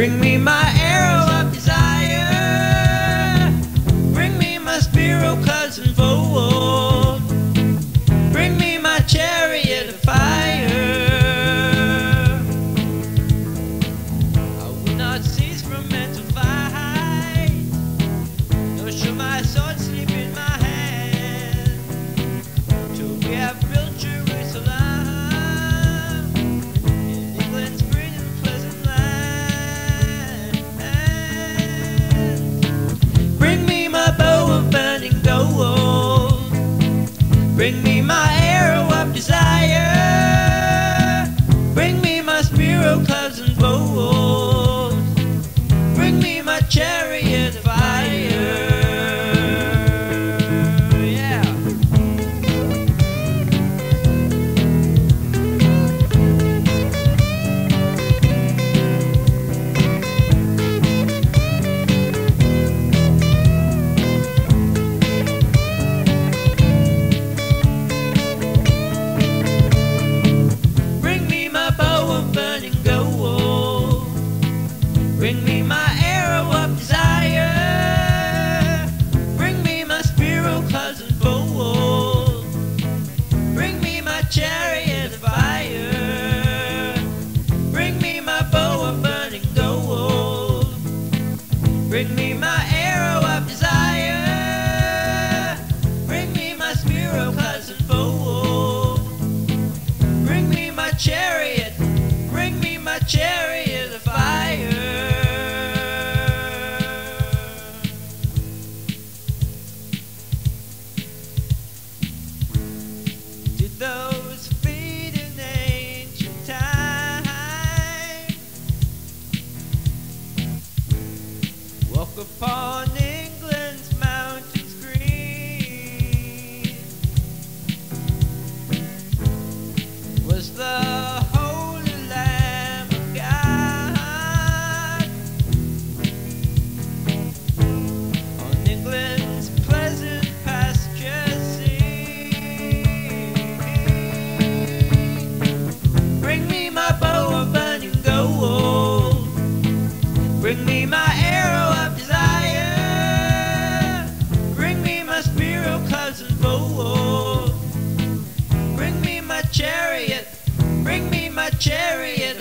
Bring me my arrow of desire. Bring me my sparrow cousin fold. Bring me my chariot of fire. I will not see. Bring me my arrow of desire. Bring me my sparrow, clouds, and bows. Bring me my cherry. chariot, bring me my chariot of fire. Did those feet in ancient time walk upon Bring me my arrow of desire. Bring me my spear, oh cousin bow. Bring me my chariot. Bring me my chariot